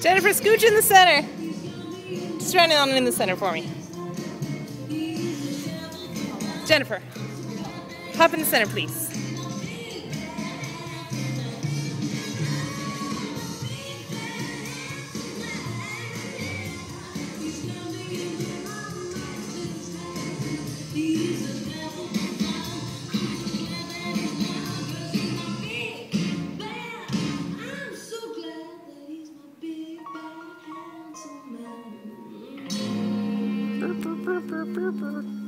Jennifer, scooch in the center. Just run on in the center for me. Jennifer, hop in the center, please. burr, burr, burr.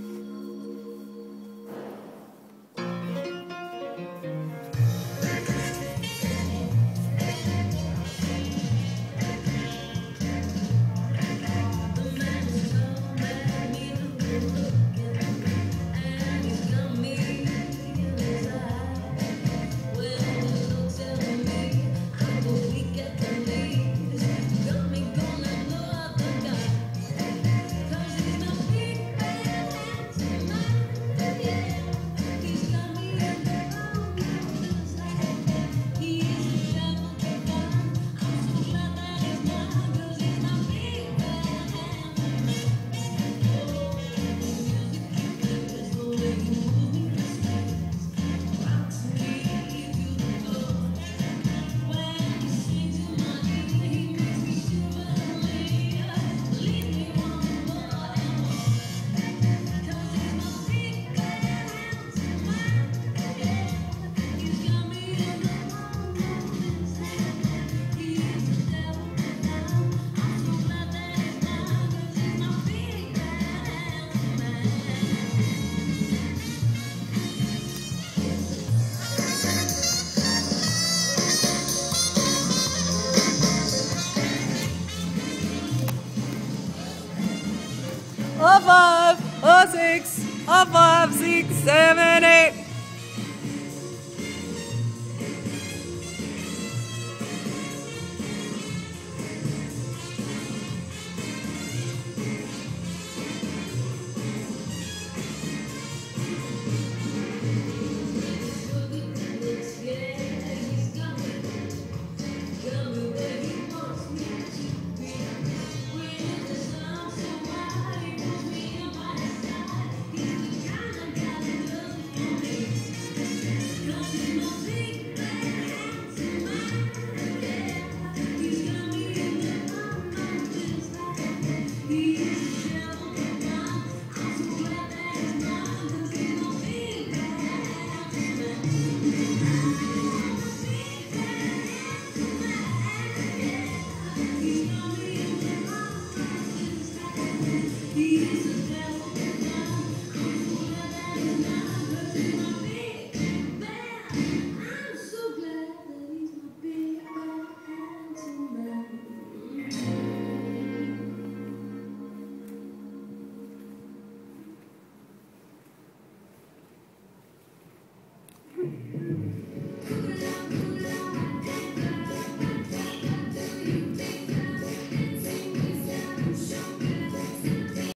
A five, a six, a five, six, seven, eight.